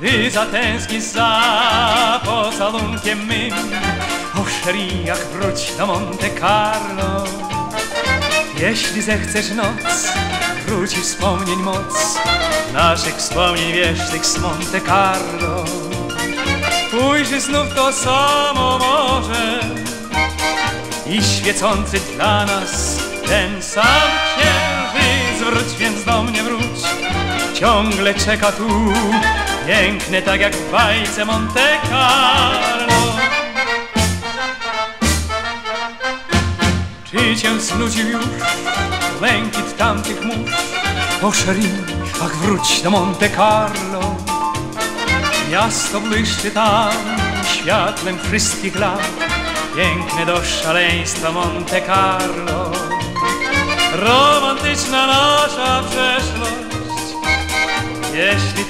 Czy zatęsknisz za pocałunkiem mym? O Szeriach wróć do Monte Carlo. Jeśli zechcesz noc, wróci wspomnień moc Naszych wspomnień wiecznych z Monte Carlo. Ujrzy znów to samo morze I świecący dla nas ten sam księżyc. Wróć więc do mnie, wróć. Ciągle czeka tu Piękne tak jak w bajce Monte Carlo. Czy cię znudził już lękit tamtych mórz? O Sherin, ach wróć do Monte Carlo. Miasto błyszczy tam światlem wszystkich lat. Piękne do szaleństwa Monte Carlo. Romantyczna nasza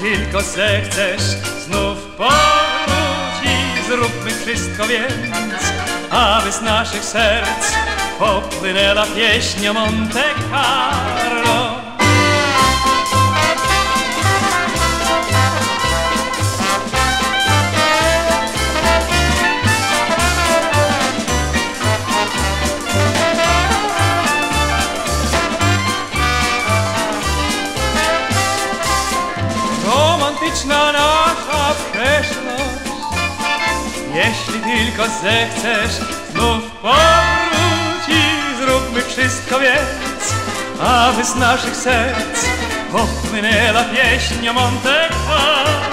tylko zechcesz znów powrócić. Zróbmy wszystko więc, aby z naszych serc Popłynęła pieśń o Monte Carlo romantyczna nasza przeszłość. Jeśli tylko zechcesz znów powrócić Zróbmy wszystko więc, aby z naszych serc Popłynęła pieśń o Monte Carlo